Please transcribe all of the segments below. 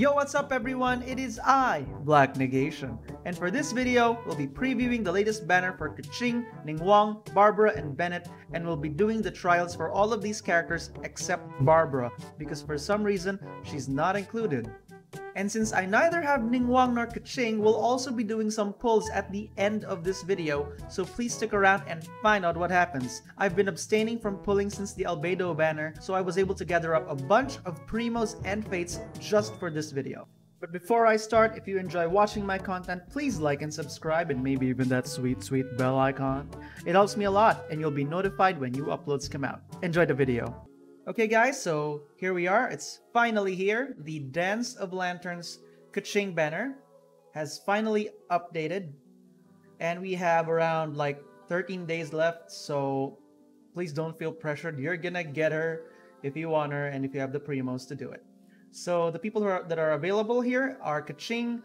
Yo, what's up everyone? It is I, Black Negation. And for this video, we'll be previewing the latest banner for Keqing, Ningguang, Barbara, and Bennett, and we'll be doing the trials for all of these characters except Barbara, because for some reason, she's not included. And since I neither have Ningguang nor Keqing, we'll also be doing some pulls at the end of this video, so please stick around and find out what happens. I've been abstaining from pulling since the Albedo banner, so I was able to gather up a bunch of Primos and Fates just for this video. But before I start, if you enjoy watching my content, please like and subscribe and maybe even that sweet, sweet bell icon. It helps me a lot and you'll be notified when new uploads come out. Enjoy the video. Okay guys, so here we are. It's finally here. The Dance of Lanterns Keqing banner has finally updated. And we have around like 13 days left, so please don't feel pressured. You're gonna get her if you want her and if you have the primos to do it. So the people are, that are available here are Keqing,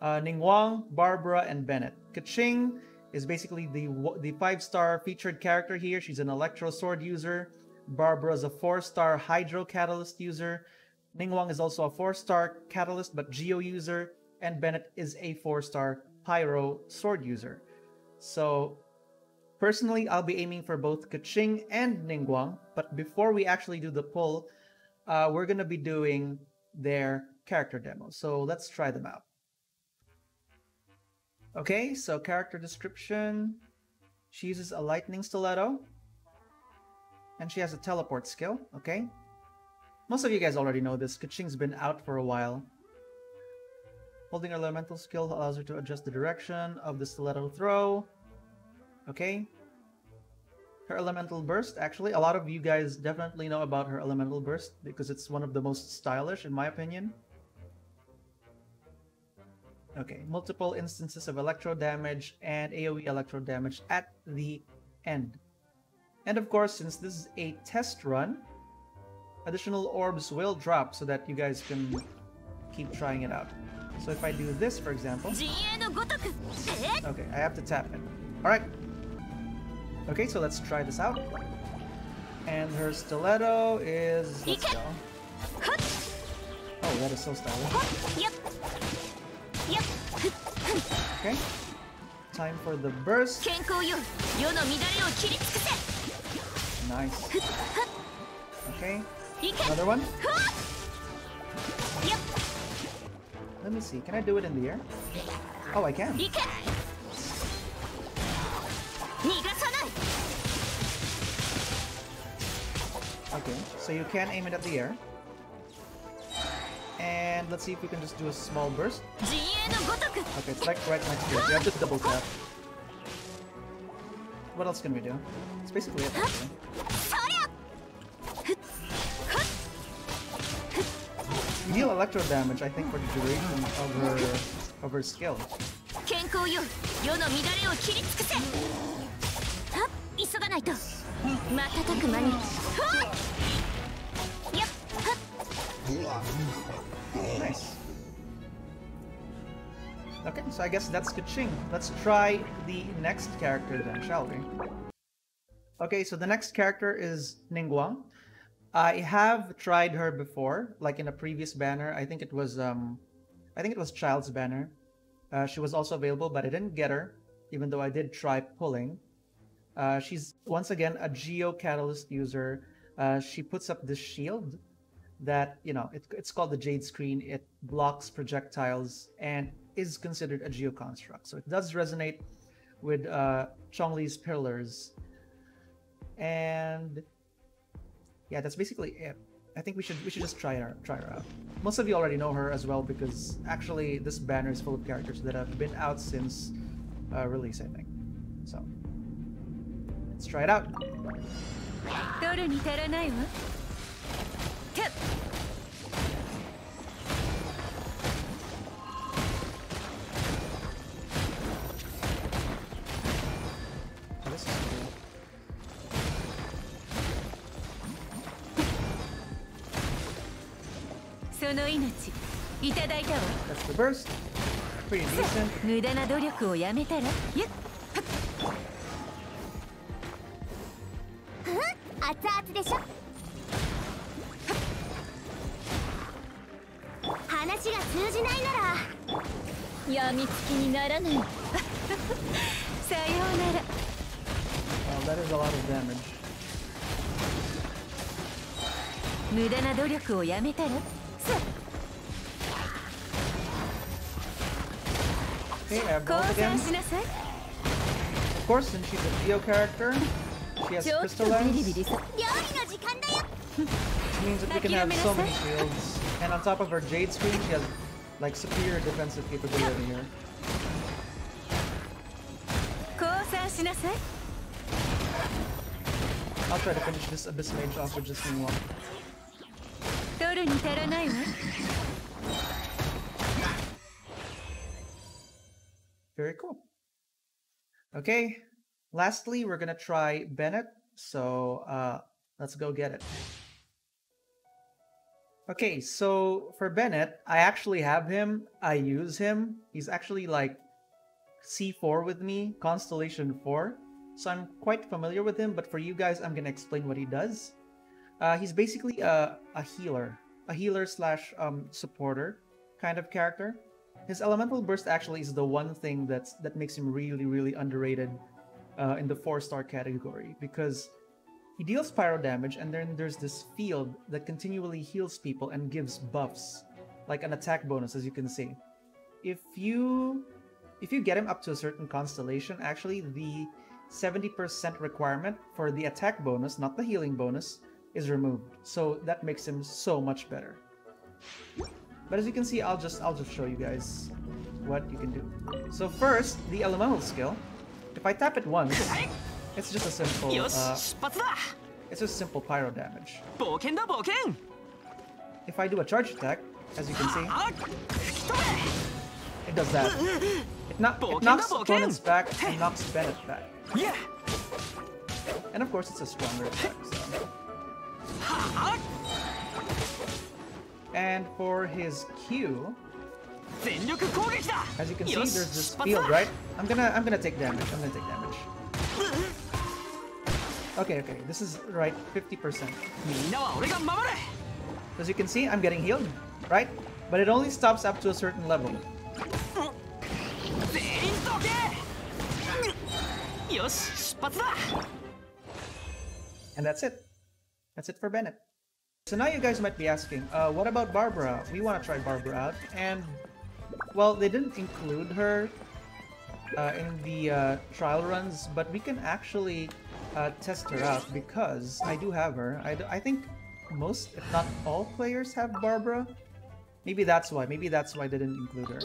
uh, Ningguang, Barbara, and Bennett. Keqing is basically the the five-star featured character here. She's an Electro Sword user. Barbara is a 4-star Hydro Catalyst user. Ningguang is also a 4-star Catalyst but Geo user. And Bennett is a 4-star Pyro Sword user. So personally, I'll be aiming for both Keqing and Ningguang. But before we actually do the pull, uh, we're going to be doing their character demo. So let's try them out. Okay, so character description. She uses a lightning stiletto. And she has a teleport skill, okay? Most of you guys already know this. Keqing's been out for a while. Holding her elemental skill allows her to adjust the direction of the stiletto throw. Okay. Her elemental burst, actually, a lot of you guys definitely know about her elemental burst because it's one of the most stylish in my opinion. Okay, multiple instances of electro damage and AoE electro damage at the end. And of course, since this is a test run, additional orbs will drop so that you guys can keep trying it out. So if I do this, for example... Okay, I have to tap it. Alright. Okay, so let's try this out. And her stiletto is... Let's go. Oh, that is so stylish. Okay. Time for the burst. Nice. Okay. Another one? Yep. Let me see. Can I do it in the air? Oh, I can. Okay, so you can aim it at the air. And let's see if we can just do a small burst. Okay, it's like right next to it. You have to double tap. What else can we do? It's basically it. Actually. Deal electro damage, I think, for the duration of her of her skill. Nice. Okay, so I guess that's Keqing. Let's try the next character then, shall we? Okay, so the next character is Ningguang. I have tried her before, like in a previous banner. I think it was um, I think it was Child's banner. Uh, she was also available, but I didn't get her, even though I did try pulling. Uh, she's once again a Geo Catalyst user. Uh, she puts up this shield that you know it, it's called the Jade Screen. It blocks projectiles and is considered a geoconstruct. So it does resonate with uh, Zhongli's pillars. And yeah, that's basically it. I think we should we should just try her try her out. Most of you already know her as well because actually this banner is full of characters that have been out since uh, release, I think. So let's try it out. That's the burst. Pretty decent. 無駄な努力をやめたら？ゆっ熱々でしょ？話話が通じないなら。やみつきにならない。さようなら。Well, that is a lot of damage. 無駄な努力をやめたら？さ Okay, again. Of course, since she's a Geo character, she has crystallized. Which means that we can have so many shields. And on top of her Jade Screen, she has like superior defensive capability here. I'll try to finish this Abyss Mage off with just one. 取るに足らないわ Very cool. Okay, lastly, we're gonna try Bennett. So uh, let's go get it. Okay, so for Bennett, I actually have him. I use him. He's actually like C4 with me, Constellation 4. So I'm quite familiar with him, but for you guys, I'm gonna explain what he does. Uh, he's basically a, a healer, a healer slash um, supporter kind of character. His elemental burst actually is the one thing that's that makes him really, really underrated uh, in the four star category because he deals pyro damage, and then there's this field that continually heals people and gives buffs, like an attack bonus, as you can see. If you if you get him up to a certain constellation, actually the 70% requirement for the attack bonus, not the healing bonus, is removed. So that makes him so much better. But as you can see, I'll just I'll just show you guys what you can do. So first, the elemental skill. If I tap it once, it's just a simple uh, it's just simple pyro damage. If I do a charge attack, as you can see, it does that. It, no it knocks opponents back and knocks Bennett back. Yeah. And of course, it's a stronger attack. So and for his Q, as you can see, there's this field, right? I'm gonna, I'm gonna take damage. I'm gonna take damage. Okay, okay, this is right, 50%. As you can see, I'm getting healed, right? But it only stops up to a certain level. And that's it. That's it for Bennett. So now you guys might be asking, uh, what about Barbara? We want to try Barbara out. And, well, they didn't include her uh, in the uh, trial runs, but we can actually uh, test her out because I do have her. I, think most, if not all players have Barbara. Maybe that's why. Maybe that's why they didn't include her.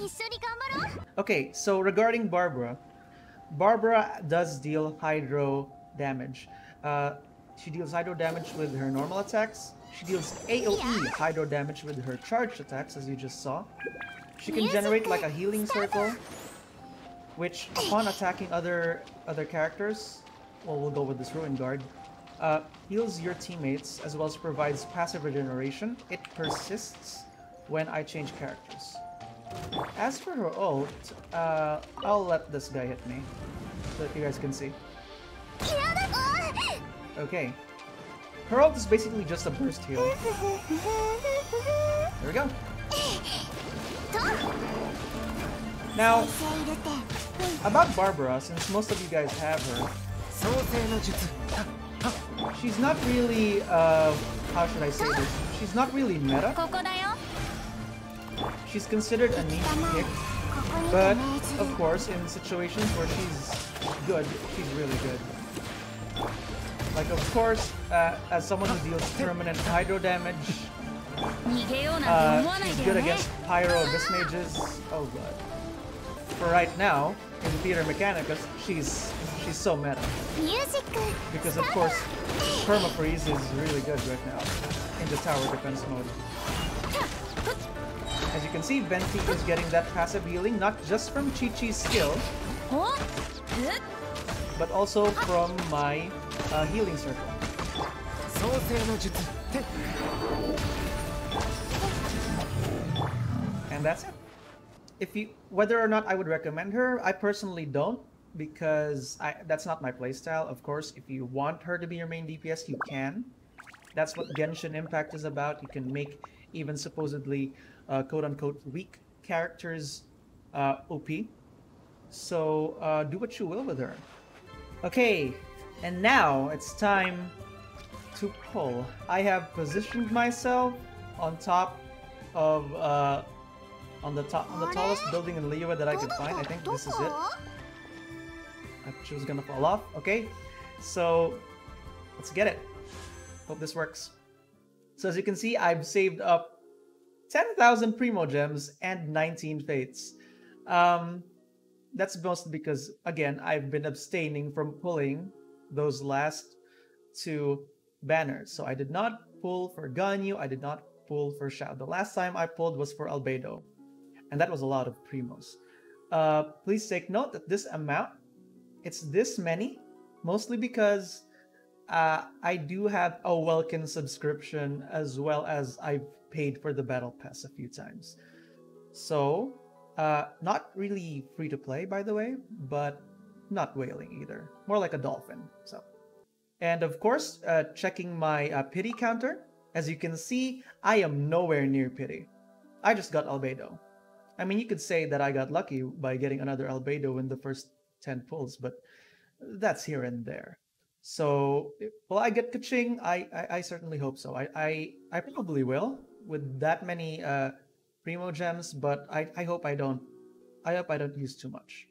Okay, so regarding Barbara, Barbara does deal hydro damage. Uh, she deals hydro damage with her normal attacks, she deals AoE hydro damage with her charged attacks, as you just saw. She can generate like a healing circle, which upon attacking other other characters, well, we'll go with this Ruin Guard, uh, heals your teammates as well as provides passive regeneration. It persists when I change characters. As for her ult, uh, I'll let this guy hit me so that you guys can see. Okay. Herald is basically just a burst heal. There we go. Now, about Barbara, since most of you guys have her, she's not really, uh, how should I say this? She's not really meta. She's considered a niche pick, but of course, in situations where she's good, she's really good. Like, of course, uh, as someone who deals permanent hydro damage, uh, good against Pyro Abyss Mages. Oh god. For right now, in Theater Mechanicus, she's she's so meta. Because of course, Permafreeze is really good right now in the tower defense mode. As you can see, Venti is getting that passive healing not just from Qiqi's skill, but also from my uh, healing circle. And that's it. If you, whether or not I would recommend her, I personally don't because I, that's not my playstyle. Of course, if you want her to be your main DPS, you can. That's what Genshin Impact is about. You can make even supposedly uh, quote-unquote weak characters uh, OP. So uh, do what you will with her. Okay, and now it's time to pull. I have positioned myself on top of uh, on the top on the tallest building in Liyue that I could find. I think this is it. I she was gonna fall off. Okay, so let's get it. Hope this works. So as you can see, I've saved up 10,000 Primo Gems and 19 Fates. Um, that's mostly because, again, I've been abstaining from pulling those last two banners. So I did not pull for Ganyu, I did not pull for Xiao. The last time I pulled was for Albedo, and that was a lot of Primos. Uh, please take note that this amount, it's this many, mostly because uh, I do have a Welkin subscription as well as I've paid for the Battle Pass a few times. So, uh, not really free to play, by the way, but not whaling either. More like a dolphin. So, and of course, uh, checking my uh, pity counter. As you can see, I am nowhere near pity. I just got albedo. I mean, you could say that I got lucky by getting another albedo in the first 10 pulls, but that's here and there. So, will I get Keqing? I, I, I certainly hope so. I, I, I probably will with that many uh, Primo gems, but I, I hope I don't. I hope I don't use too much.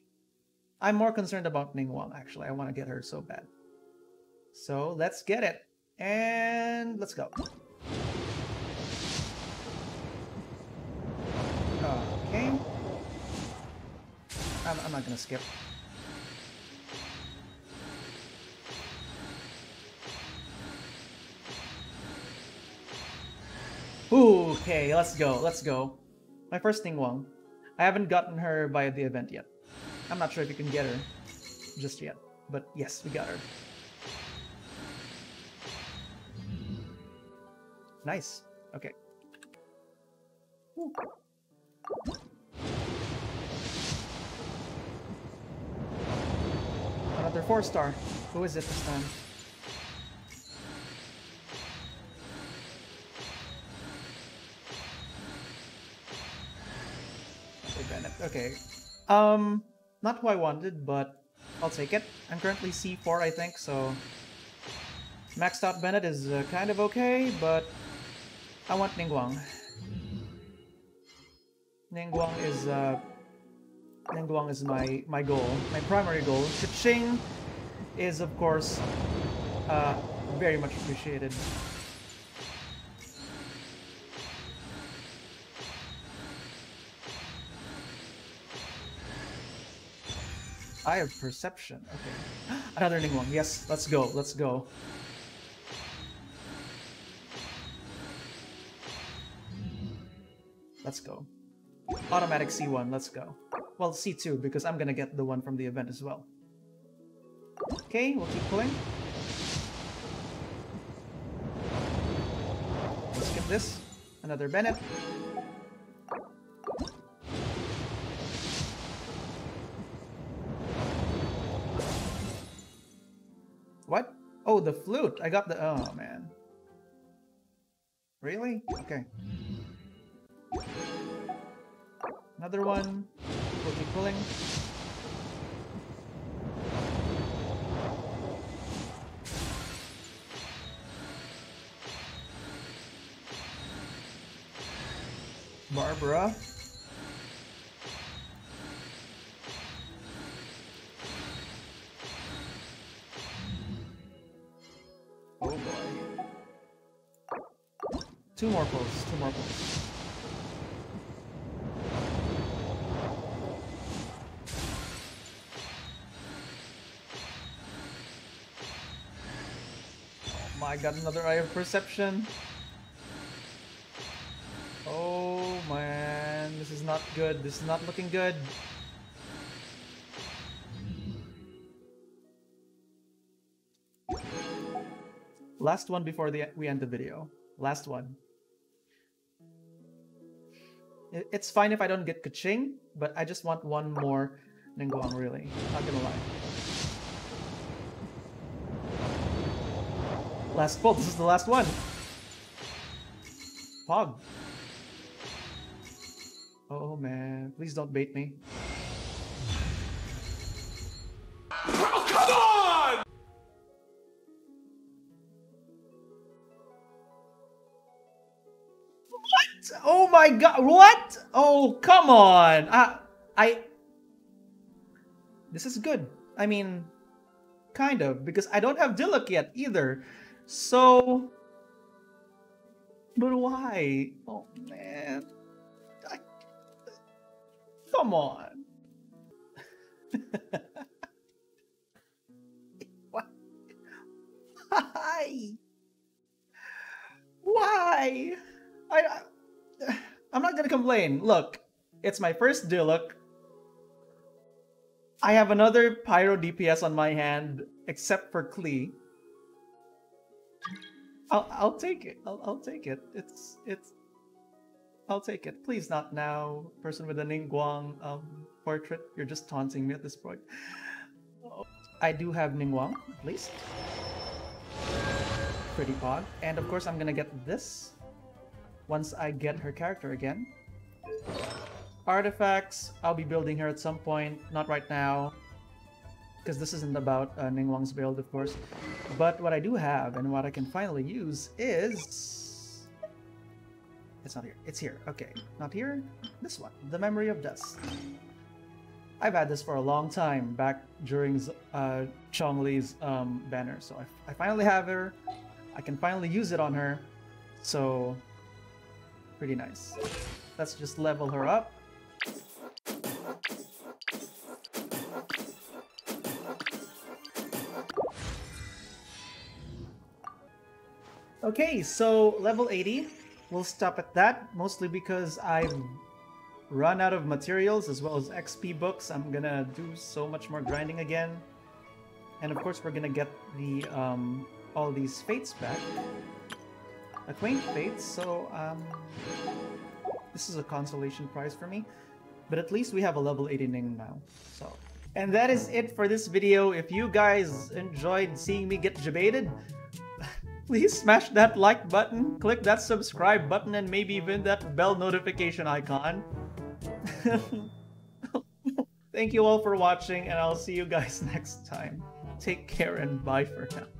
I'm more concerned about Ningguang, actually. I want to get her so bad. So, let's get it. And let's go. Okay. I'm, I'm not gonna skip. Okay, let's go, let's go. My first Ningguang. I haven't gotten her via the event yet. I'm not sure if you can get her just yet, but yes, we got her. Nice. Okay. Ooh. Another four star. Who is it this time? Okay. Um, not who I wanted, but I'll take it. I'm currently C4, I think, so... Maxed out Bennett is uh, kind of okay, but I want Ningguang. Ningguang is uh, Ningguang is my my goal, my primary goal. Keqing is of course uh, very much appreciated. I have perception. Okay. Another Ningguang. Yes, let's go. Let's go. Let's go. Automatic C1, let's go. Well, C2, because I'm gonna get the one from the event as well. Okay, we'll keep pulling. Let's skip this. Another Bennett. The flute. I got the... Oh, man. Really? Okay. Another one. We'll keep pulling. Barbara. Two more pulls, two more pulls. Oh my god, another eye of perception. Oh man, this is not good. This is not looking good. Last one before the, we end the video. Last one. It- It's fine if I don't get Keqing, but I just want one more Ningguang, really. Not gonna lie. Last pull, this is the last one. Pog. Oh man, please don't bait me. Oh my god, what? Oh, come on. I, I... This is good. I mean, kind of, because I don't have Diluc yet either. So... But why? Oh man. I... Come on. Why? Why? I, I I'm not gonna complain. Look, it's my first Diluc. I have another Pyro DPS on my hand, except for Klee. I'll I'll take it. I'll I'll take it. It's it's I'll take it. Please not now, person with a Ningguang um portrait. You're just taunting me at this point. I do have Ningguang, at least. Pretty odd. And of course I'm gonna get this once I get her character again. Artifacts, I'll be building her at some point, not right now, because this isn't about uh, Ningguang's build, of course. But what I do have, and what I can finally use, is... It's not here. It's here. Okay. Not here. This one. The Memory of Dust. I've had this for a long time, back during uh, Zhongli's um, banner. So I, I finally have her. I can finally use it on her. So, pretty nice. Let's just level her up. Okay, so level 80. We'll stop at that, mostly because I've run out of materials as well as XP books. I'm gonna do so much more grinding again. And of course, we're gonna get the um, all these fates back. Acquaint fates, so um, this is a consolation prize for me. But at least we have a level 80 Ning now. So, and that is it for this video. If you guys enjoyed seeing me get debated, please smash that like button, click that subscribe button, and maybe even that bell notification icon. Thank you all for watching, and I'll see you guys next time. Take care and bye for now.